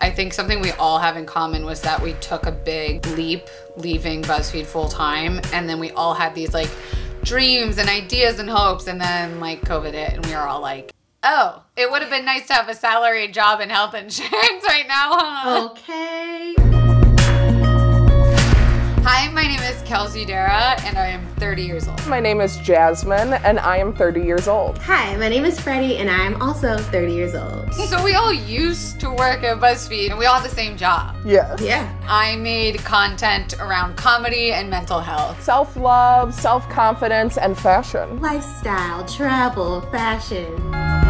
I think something we all have in common was that we took a big leap leaving BuzzFeed full time. And then we all had these like dreams and ideas and hopes. And then like COVID hit and we were all like, oh, it would have been nice to have a salaried job and health insurance right now, huh? Okay. Hi, my name is Kelsey Darragh and I am 30 years old. My name is Jazzmyne and I am 30 years old. Hi, my name is Freddie and I'm also 30 years old. So we all used to work at BuzzFeed and we all have the same job. Yes. Yeah. I made content around comedy and mental health. Self love, self confidence, and fashion. Lifestyle, travel, fashion.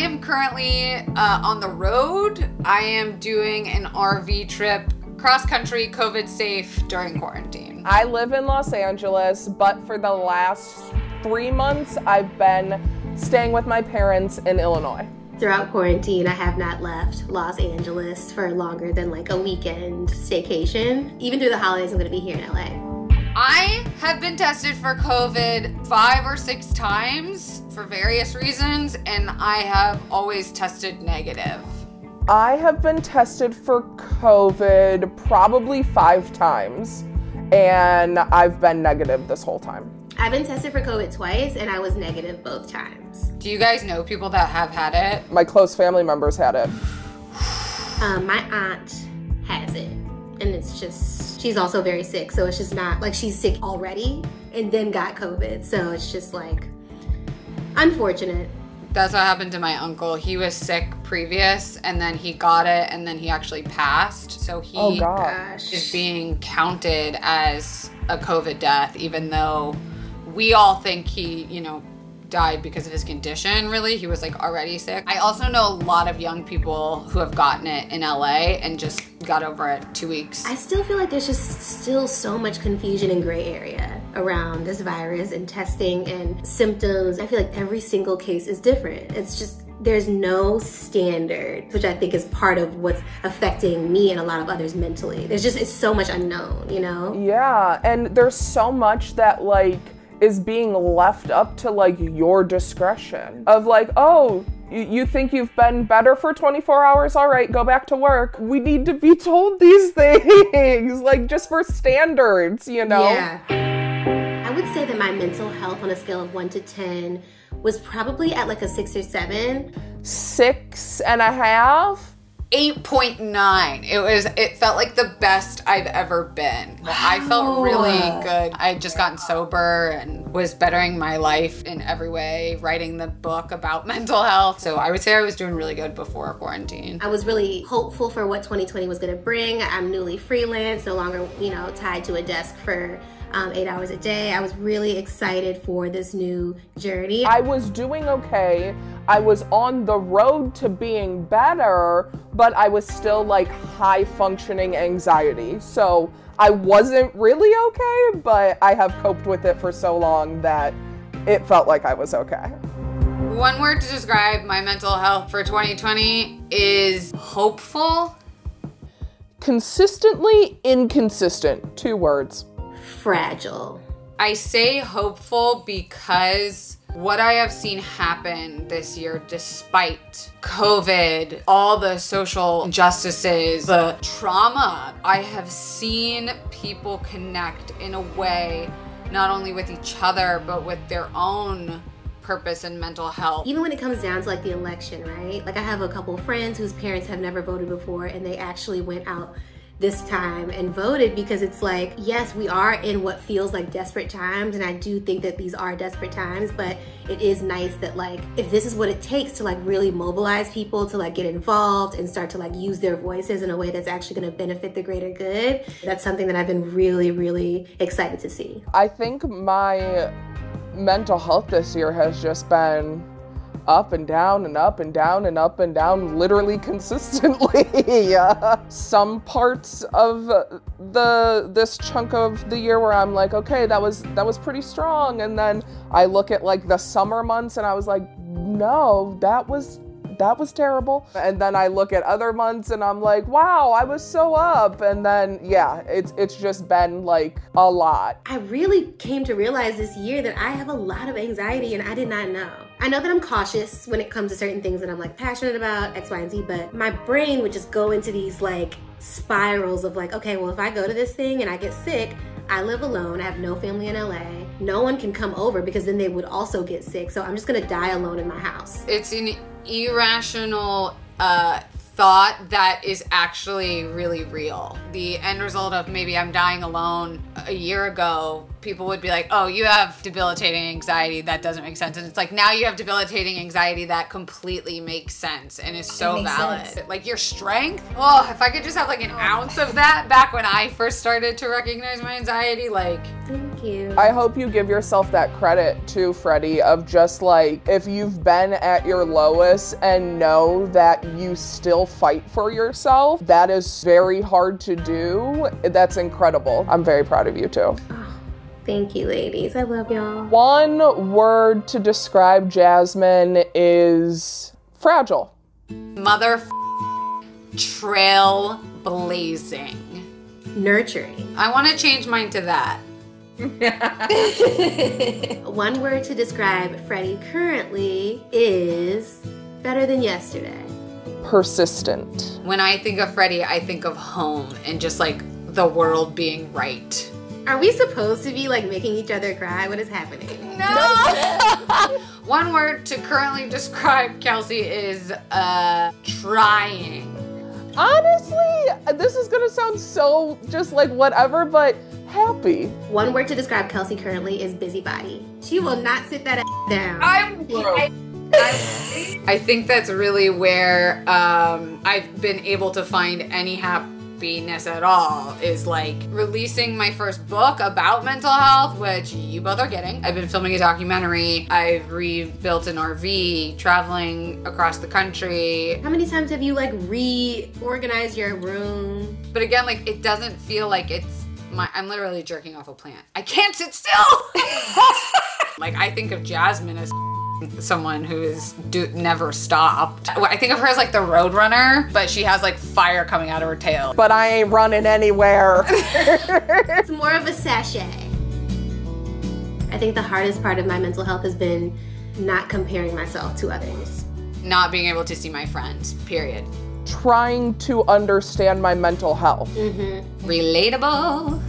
Am currently uh, on the road. I am doing an RV trip cross country, COVID safe during quarantine. I live in Los Angeles, but for the last three months, I've been staying with my parents in Illinois. Throughout quarantine, I have not left Los Angeles for longer than like a weekend staycation. Even through the holidays, I'm gonna be here in LA. I have been tested for COVID five or six times for various reasons, and I have always tested negative. I have been tested for COVID probably five times, and I've been negative this whole time. I've been tested for COVID twice and I was negative both times. Do you guys know people that have had it? My close family members had it. Um, my aunt has it, and it's just, she's also very sick. So it's just not like she's sick already and then got COVID. So it's just like unfortunate. That's what happened to my uncle. He was sick previous and then he got it and then he actually passed. So he Oh, Gosh. is being counted as a COVID death, even though we all think he, you know, died because of his condition, really. He was like already sick. I also know a lot of young people who have gotten it in LA and just got over it two weeks. I still feel like there's just still so much confusion and gray area around this virus and testing and symptoms. I feel like every single case is different. It's just there's no standard, which I think is part of what's affecting me and a lot of others mentally. There's just it's so much unknown, you know? Yeah, and there's so much that like is being left up to like your discretion of like, oh, you, think you've been better for 24 hours? All right, go back to work. We need to be told these things, like just for standards, you know? Yeah. I would say that my mental health on a scale of one to 10 was probably at like a six or seven. Six and a half. 8.9. It was it felt like the best I've ever been. I felt really good. I had just gotten sober and was bettering my life in every way, writing the book about mental health. So I would say I was doing really good before quarantine. I was really hopeful for what 2020 was going to bring. I'm newly freelance, no longer, you know, tied to a desk for um, eight hours a day. I was really excited for this new journey. I was doing okay. I was on the road to being better, but I was still like high functioning anxiety. So I wasn't really okay, but I have coped with it for so long that it felt like I was okay. One word to describe my mental health for 2020 is hopeful. Consistently inconsistent. Two words. Fragile. I say hopeful because what I have seen happen this year, despite COVID, all the social injustices, the trauma, I have seen people connect in a way not only with each other, but with their own purpose and mental health. Even when it comes down to like the election, right? Like I have a couple of friends whose parents have never voted before and they actually went out this time and voted because it's like, yes, we are in what feels like desperate times. And I do think that these are desperate times, but it is nice that like, if this is what it takes to like really mobilize people to like get involved and start to like use their voices in a way that's actually gonna benefit the greater good, that's something that I've been really, really excited to see. I think my mental health this year has just been up and down and up and down and up and down literally consistently. Yeah. Some parts of the this chunk of the year where I'm like, okay, that was that was pretty strong and then I look at like the summer months and I was like, no, that was that was terrible. And then I look at other months and I'm like, wow, I was so up. And then yeah, it's it's just been like a lot. I really came to realize this year that I have a lot of anxiety and I did not know. I know that I'm cautious when it comes to certain things that I'm like passionate about, X, Y, and Z, but my brain would just go into these like spirals of like, okay, well, if I go to this thing and I get sick, I live alone. I have no family in LA. No one can come over because then they would also get sick. So I'm just gonna die alone in my house. It's an irrational uh, thought that is actually really real. The end result of maybe I'm dying alone a year ago, people would be like, oh, you have debilitating anxiety. That doesn't make sense. And it's like now you have debilitating anxiety that completely makes sense and is so valid. sense. Like your strength. Oh, if I could just have like an ounce of that back when I first started to recognize my anxiety, like Thank you. I hope you give yourself that credit too, Freddie, of just like if you've been at your lowest and know that you still fight for yourself, that is very hard to do. That's incredible. I'm very proud of you too. Ah, Thank you, ladies. I love y'all. One word to describe Jazzmyne is fragile. mother trail blazing. Nurturing. I want to change mine to that. One word to describe Freddie currently is better than yesterday. Persistent. When I think of Freddie, I think of home and just like the world being right. Are we supposed to be like making each other cry? What is happening? No! One word to currently describe Kelsey is uh trying. Honestly, this is gonna sound so just like whatever, but happy. One word to describe Kelsey currently is busybody. She will not sit that ass down. I'm I think that's really where um, I've been able to find any happiness at all is like releasing my first book about mental health, which you both are getting. I've been filming a documentary. I've rebuilt an RV, traveling across the country. How many times have you like reorganized your room? But again, like it doesn't feel like it's my. I'm literally jerking off a plant. I can't sit still. like I think of Jazzmyne as someone who is do, never stopped. I think of her as like the road runner, but she has like fire coming out of her tail. But I ain't running anywhere. It's more of a sashay. I think the hardest part of my mental health has been not comparing myself to others. Not being able to see my friends. Period. Trying to understand my mental health. Mm-hmm. Relatable.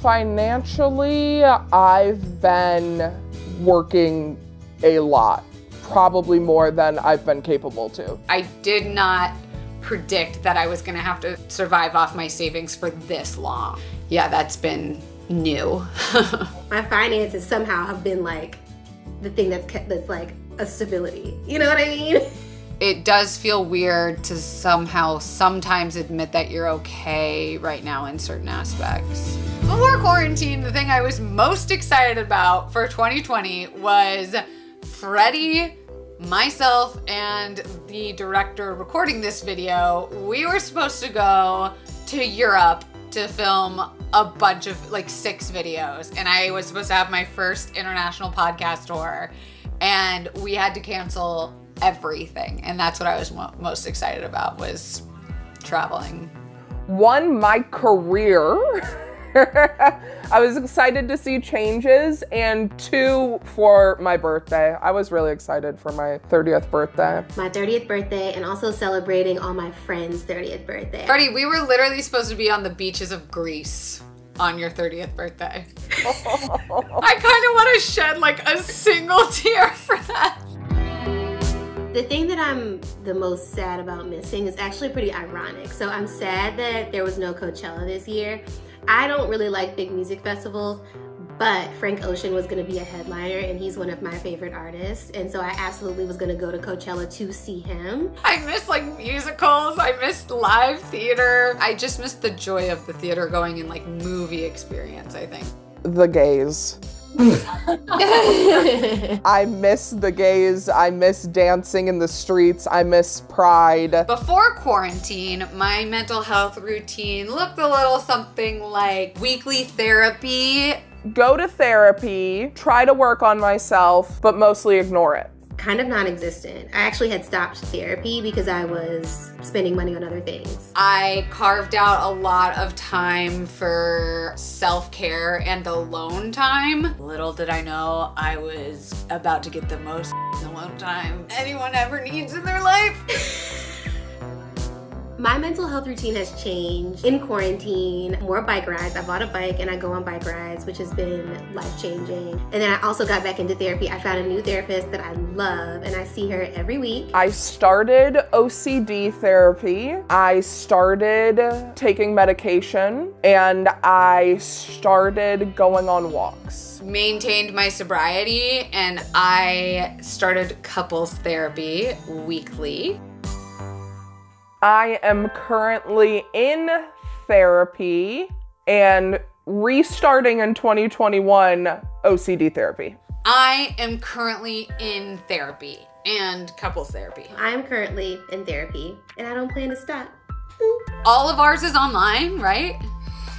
Financially, I've been working a lot, probably more than I've been capable to. I did not predict that I was gonna have to survive off my savings for this long. Yeah, that's been new. My finances somehow have been like the thing that's kept, that's like a stability. You know what I mean? it does feel weird to somehow sometimes admit that you're okay right now in certain aspects. Before quarantine, the thing I was most excited about for 2020 was Freddie, myself, and the director recording this video. We were supposed to go to Europe to film a bunch of like six videos, and I was supposed to have my first international podcast tour, and we had to cancel everything, and that's what I was mo- most excited about was traveling. One, my career. I was excited to see changes, and two, for my birthday. I was really excited for my 30th birthday. My 30th birthday and also celebrating all my friends' 30th birthday. Freddie, we were literally supposed to be on the beaches of Greece on your 30th birthday. I kind of want to shed like a single tear for that. The thing that I'm the most sad about missing is actually pretty ironic. So I'm sad that there was no Coachella this year. I don't really like big music festivals, but Frank Ocean was gonna be a headliner and he's one of my favorite artists. And so I absolutely was gonna go to Coachella to see him. I miss like musicals. I missed live theater. I just missed the joy of the theater going and like movie experience, I think. The gays. I miss the gays. I miss dancing in the streets. I miss pride. Before quarantine, my mental health routine looked a little something like weekly therapy, Go to therapy, try to work on myself, but mostly ignore it. Kind of non existent. I actually had stopped therapy because I was spending money on other things. I carved out a lot of time for self care and alone time. Little did I know I was about to get the most alone time anyone ever needs in their life. My mental health routine has changed in quarantine. More bike rides. I bought a bike and I go on bike rides, which has been life changing. And then I also got back into therapy. I found a new therapist that I love and I see her every week. I started OCD therapy. I started taking medication and I started going on walks. Maintained my sobriety and I started couples therapy weekly. I am currently in therapy and restarting in 2021 OCD therapy. I am currently in therapy and couples therapy. I'm currently in therapy and I don't plan to stop. All of ours is online, right?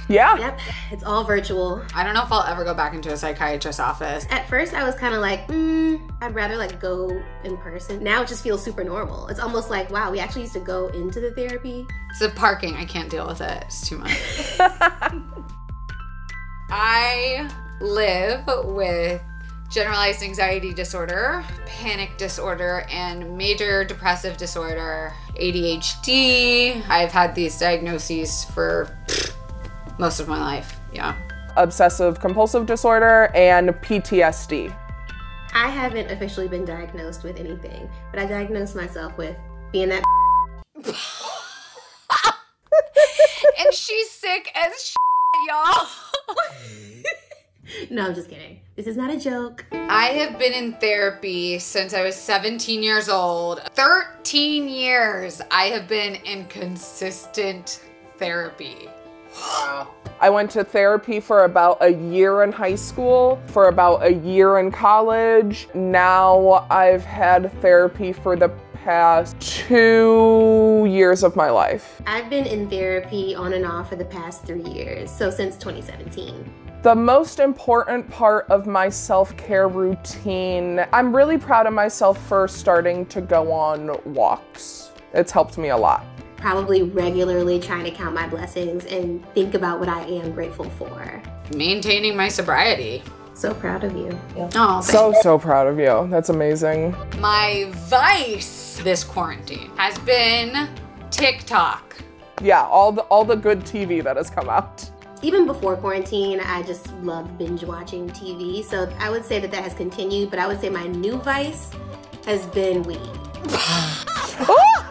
Yeah. Yep, it's all virtual. I don't know if I'll ever go back into a psychiatrist's office. At first, I was kind of like, mm, I'd rather like go in person. Now it just feels super normal. It's almost like, wow, we actually used to go into the therapy. It's the parking. I can't deal with it. It's too much. I live with generalized anxiety disorder, panic disorder, and major depressive disorder, ADHD. I've had these diagnoses for most of my life. Yeah. Obsessive compulsive disorder and PTSD. I haven't officially been diagnosed with anything, but I diagnosed myself with being that. and she's sick as shit, y'all. no, I'm just kidding. This is not a joke. I have been in therapy since I was 17 years old. 13 years I have been in consistent therapy. I went to therapy for about a year in high school, for about a year in college. Now I've had therapy for the past two years of my life. I've been in therapy on and off for the past three years, so since 2017. The most important part of my self care routine, I'm really proud of myself for starting to go on walks. It's helped me a lot probably regularly trying to count my blessings and think about what I am grateful for. Maintaining my sobriety. So proud of you. Yeah. Oh, so so proud of you. That's amazing. My vice this quarantine has been TikTok. Yeah, all the all the good TV that has come out. Even before quarantine, I just loved binge watching TV. So I would say that that has continued, but I would say my new vice has been weed. Ah!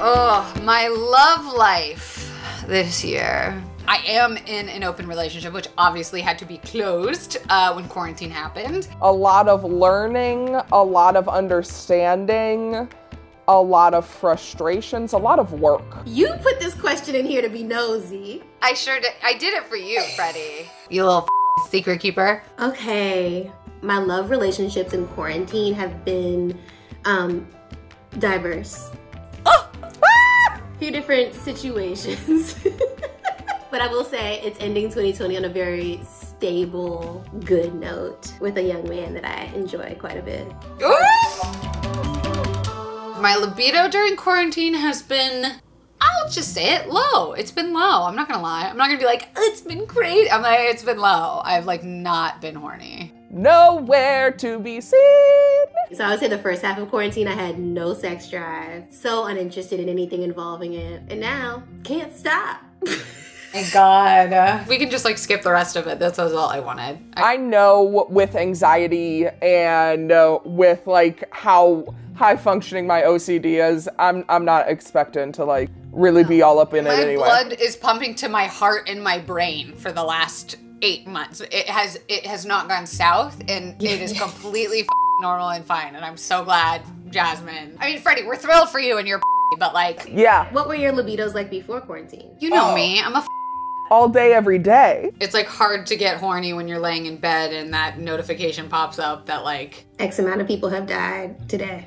Oh, my love life this year. I am in an open relationship, which obviously had to be closed uh, when quarantine happened. A lot of learning, a lot of understanding, a lot of frustrations, a lot of work. You put this question in here to be nosy. I sure did. I did it for you, Freddie. You little secret keeper. Okay. My love relationships in quarantine have been um, diverse few different situations. but I will say it's ending 2020 on a very stable, good note with a young man that I enjoy quite a bit. My libido during quarantine has been I'll just say it low. It's been low. I'm not gonna lie. I'm not gonna be like, it's been great. I'm like, it's been low. I've like not been horny. Nowhere to be seen. So I would say the first half of quarantine, I had no sex drive, so uninterested in anything involving it, and now can't stop. Thank God. We can just like skip the rest of it. That's, that's all I wanted. I, I know with anxiety and uh, with like how high functioning my OCD is, I'm I'm not expecting to like really be all up in my it anyway. My blood is pumping to my heart and my brain for the last eight months. It has it has not gone south, and it is completely normal and fine. And I'm so glad, Jazzmyne. I mean, Freddie, we're thrilled for you and your but like, yeah. What were your libidos like before quarantine? You know oh. me. I'm a all day, every day. It's like hard to get horny when you're laying in bed and that notification pops up that like X amount of people have died today.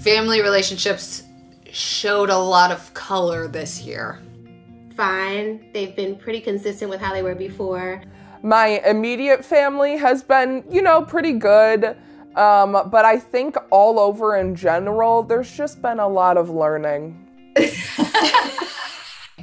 Family relationships showed a lot of color this year. Fine. They've been pretty consistent with how they were before. My immediate family has been, you know, pretty good. Um, but I think all over in general, there's just been a lot of learning.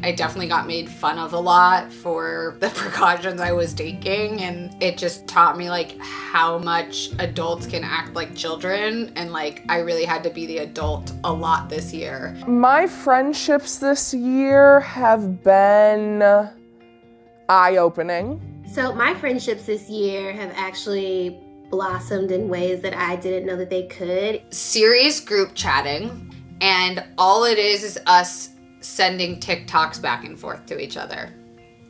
I definitely got made fun of a lot for the precautions I was taking and it just taught me like how much adults can act like children and like I really had to be the adult a lot this year. My friendships this year have been eye-opening. So my friendships this year have actually blossomed in ways that I didn't know that they could. Serious group chatting and all it is is us sending TikToks back and forth to each other.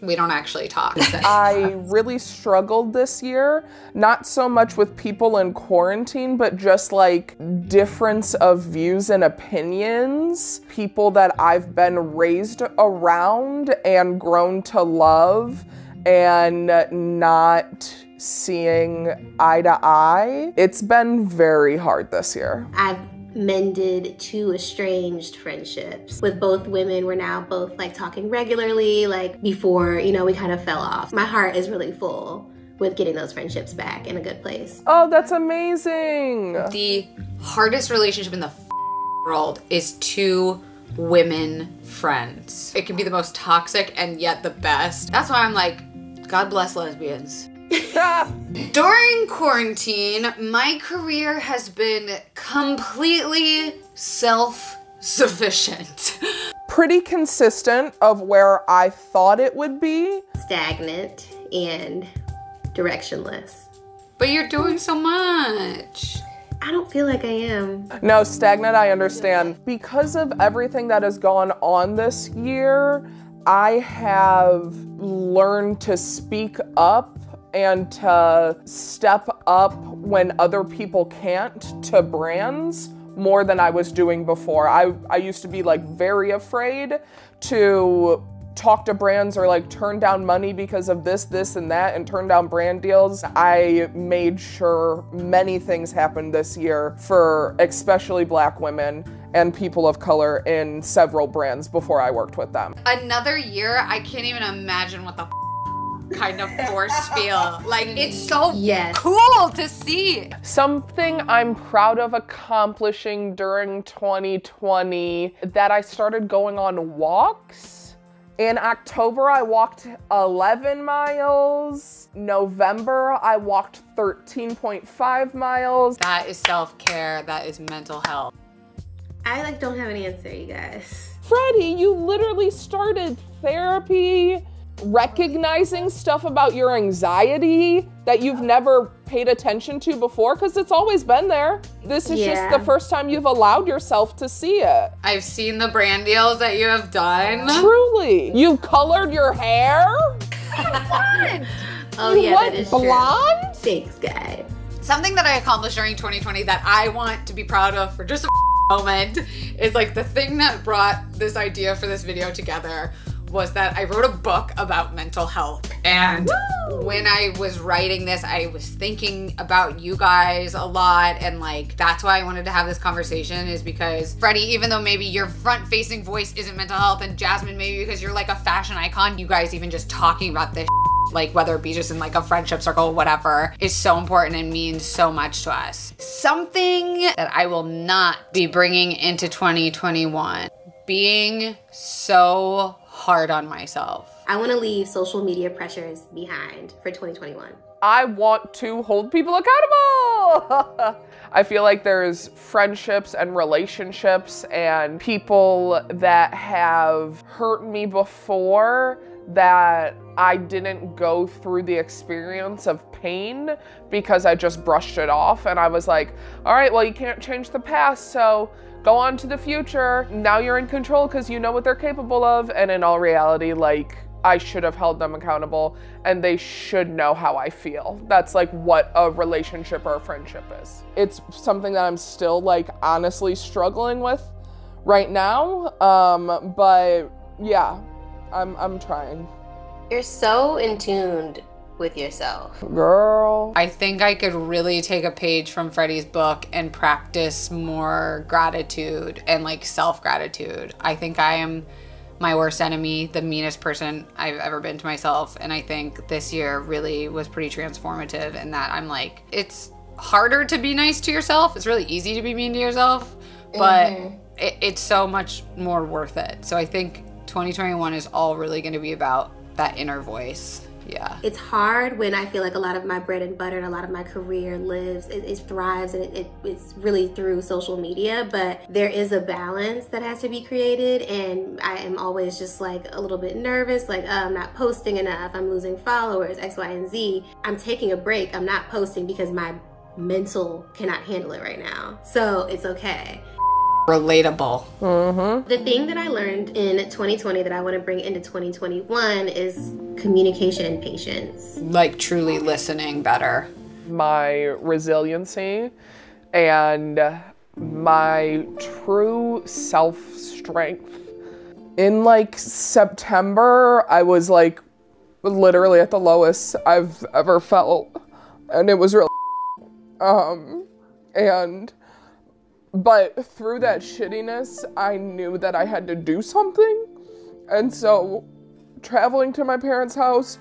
We don't actually talk. I really struggled this year, not so much with people in quarantine, but just like difference of views and opinions. People that I've been raised around and grown to love and not seeing eye to eye. It's been very hard this year. I've mended two estranged friendships with both women. We're now both like talking regularly, like before, you know, we kind of fell off. My heart is really full with getting those friendships back in a good place. Oh, that's amazing. The hardest relationship in the world is two women friends. It can be the most toxic and yet the best. That's why I'm like, God bless lesbians. During quarantine, my career has been completely self sufficient. Pretty consistent of where I thought it would be. Stagnant and directionless. But you're doing so much. I don't feel like I am. No, stagnant, I understand. Because of everything that has gone on this year, I have learned to speak up and to step up when other people can't to brands more than I was doing before. I, I used to be like very afraid to talk to brands or like turn down money because of this, this, and that, and turn down brand deals. I made sure many things happened this year for especially black women and people of color in several brands before I worked with them. Another year, I can't even imagine what the kind of force feel. Like it's so Yes. cool to see. Something I'm proud of accomplishing during 2020 that I started going on walks. In October, I walked 11 miles. November, I walked 13.5 miles. That is self-care, that is mental health. I like don't have an answer, you guys. Freddie, you literally started therapy, recognizing stuff about your anxiety that you've never paid attention to before because it's always been there. This is Yeah. just the first time you've allowed yourself to see it. I've seen the brand deals that you have done. Truly. You've colored your hair? Oh you yeah, went that is true. blonde? Thanks, guys. Something that I accomplished during 2020 that I want to be proud of for just a moment is like the thing that brought this idea for this video together was that I wrote a book about mental health. And when I was writing this, I was thinking about you guys a lot. And like, that's why I wanted to have this conversation is because Freddie, even though maybe your front facing voice isn't mental health, and Jazzmyne, maybe because you're like a fashion icon, you guys even just talking about this like whether it be just in like a friendship circle, whatever, is so important and means so much to us. Something that I will not be bringing into 2021, being so hard on myself. I want to leave social media pressures behind for 2021. I want to hold people accountable. I feel like there's friendships and relationships and people that have hurt me before that I didn't go through the experience of pain because I just brushed it off. And I was like, all right, well, you can't change the past. So go on to the future. Now you're in control because you know what they're capable of. And in all reality, like, I should have held them accountable and they should know how I feel. That's like what a relationship or a friendship is. It's something that I'm still like honestly struggling with right now. Um, but yeah, I'm I'm trying. You're so in tuned with yourself. Girl. I think I could really take a page from Freddie's book and practice more gratitude and like self gratitude. I think I am my worst enemy, the meanest person I've ever been to myself. And I think this year really was pretty transformative in that I'm like, it's harder to be nice to yourself. It's really easy to be mean to yourself, but mm-hmm. it, it's so much more worth it. So I think 2021 is all really going to be about that inner voice. Yeah. It's hard when I feel like a lot of my bread and butter and a lot of my career lives, it, it thrives and it, it, it's really through social media. But there is a balance that has to be created. And I am always just like a little bit nervous, like, oh, I'm not posting enough, I'm losing followers, X, Y, and Z. I'm taking a break. I'm not posting because my mental cannot handle it right now. So it's okay. Relatable. The thing that I learned in 2020 that I want to bring into 2021 is communication and patience. Like truly listening better. my resiliency and my true self strength. In like September, I was like literally at the lowest I've ever felt, and it was really um and but through that shittiness, I knew that I had to do something. And so traveling to my parents' house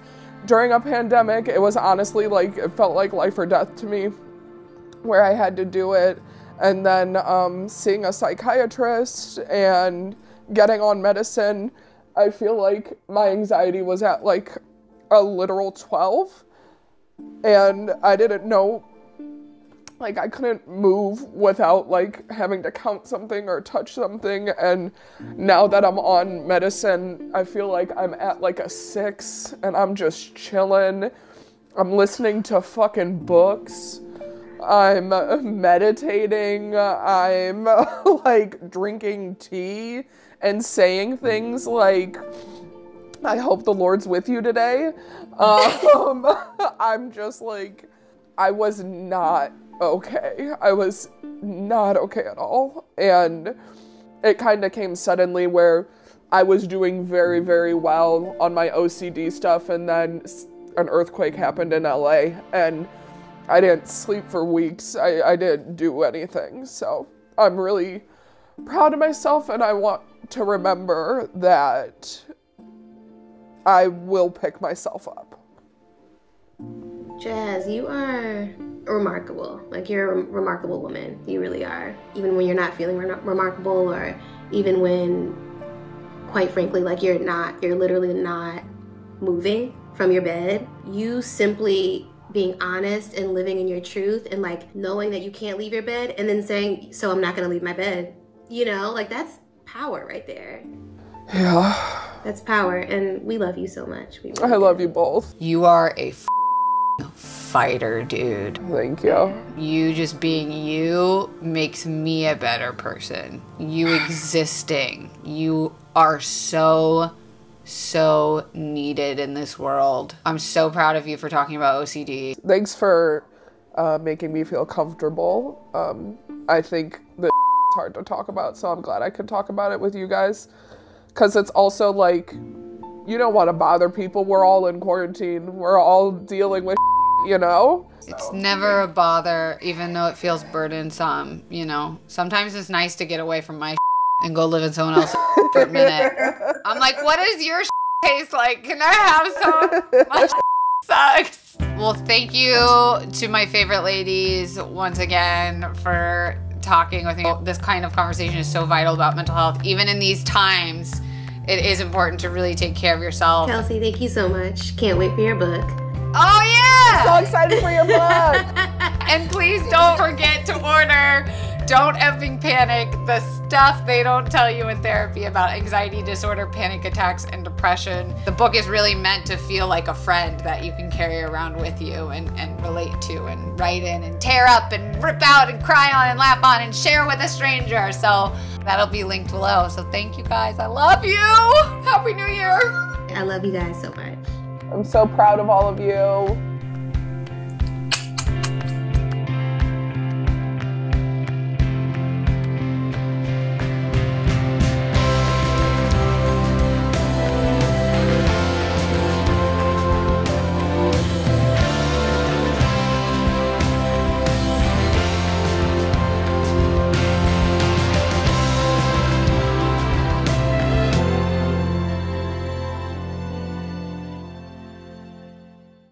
during a pandemic, it was honestly like it felt like life or death to me, where I had to do it. And then um, seeing a psychiatrist and getting on medicine, I feel like my anxiety was at like a literal 12. And I didn't know like I couldn't move without like having to count something or touch something and now that I'm on medicine I feel like I'm at like a 6 and I'm just chilling. I'm listening to fucking books. I'm meditating. I'm like drinking tea and saying things like I hope the Lord's with you today. Um I'm just like I was not okay. I was not okay at all. And it kind of came suddenly where I was doing very, very well on my OCD stuff, and then an earthquake happened in LA, and I didn't sleep for weeks. I, I didn't do anything. So I'm really proud of myself, and I want to remember that I will pick myself up. Jazz, you are remarkable. Like you're a remarkable woman. You really are. Even when you're not feeling re- remarkable, or even when, quite frankly, like you're not, you're literally not moving from your bed. You simply being honest and living in your truth and like knowing that you can't leave your bed and then saying, "So I'm not gonna leave my bed." You know, like that's power right there. Yeah, That's power, and we love you so much. We I love you both. You are a f- fighter, dude. Thank you. You just being you makes me a better person. You existing. You are so, so needed in this world. I'm so proud of you for talking about OCD. Thanks for uh, making me feel comfortable. Um, I think that it's hard to talk about, so I'm glad I could talk about it with you guys. Because it's also like, you don't want to bother people. We're all in quarantine. We're all dealing with, you know? It's never a bother, even though it feels burdensome. You know, sometimes it's nice to get away from my and go live in someone else's for a minute. I'm like, what does your taste like? Can I have some? My sucks. Well, thank you to my favorite ladies once again for talking with me. This kind of conversation is so vital about mental health. Even in these times, it is important to really take care of yourself. Kelsey, thank you so much. Can't wait for your book. Oh, yeah! I'm So excited for your book! And please don't forget to order Don't Effing Panic, the stuff they don't tell you in therapy about anxiety disorder, panic attacks, and depression. The book is really meant to feel like a friend that you can carry around with you and, and relate to and write in and tear up and rip out and cry on and laugh on and share with a stranger. So that'll be linked below. So thank you guys. I love you. Happy New Year. I love you guys so much. I'm so proud of all of you.